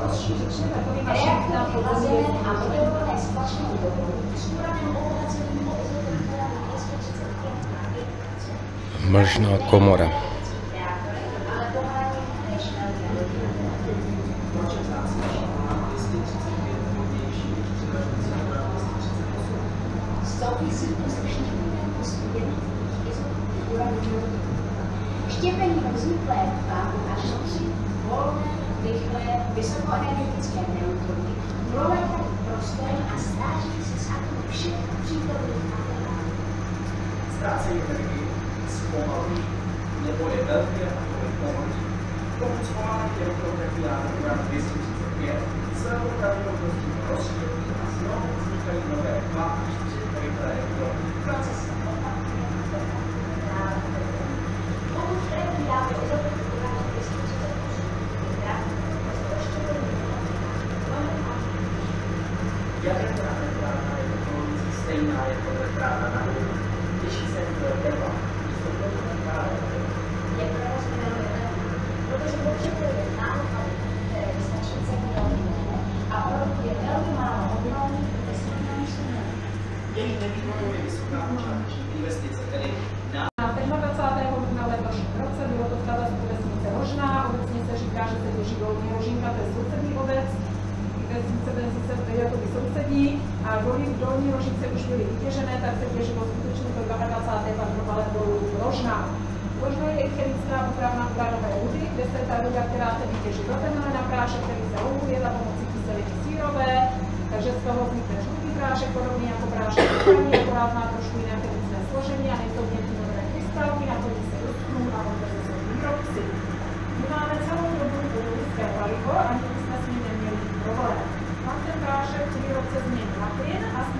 další reaktory lazené a modelované stlačenou dobou s uranem obohaceným o izotopiera 235 Mlžná komora. Štěpení vzniklé v páru až tři volné, rychlé, vysokoenergetické neutrony prolétají prostorem a ztrácejí se z atomu všech přítomných materiálů. ztrácejí energii, zpomalují nebo je velmi jakoby pohodlí. Pokud zpomalí elektrografiátor Jaderná elektrárna je technologicky stejná jako elektrárna na. Těší se do tepla. Místo toho elektrárna je velmi levný, protože potřebuje paliv, které vystačí rok a produkuje velmi málo obnovy ve srovnání s její nevýhodou je vysoká počáteční investice, tedy sousedí a doly v dolní Rožince už byly vytěžené, tak se těžilo skutečně to 22. patrovale dolů Rožná. Rožná je chemická úpravna uranové rudy, kde se ta ruda, která se vytěží rotená na prášek, který se ohuje za pomocí kyseliny sírové, takže z toho vznikne žlutý prášek, podobný jako prášek upraný, akorát má trošku jiné chemické složení a nejsou v něm nové krystalky, naplní se s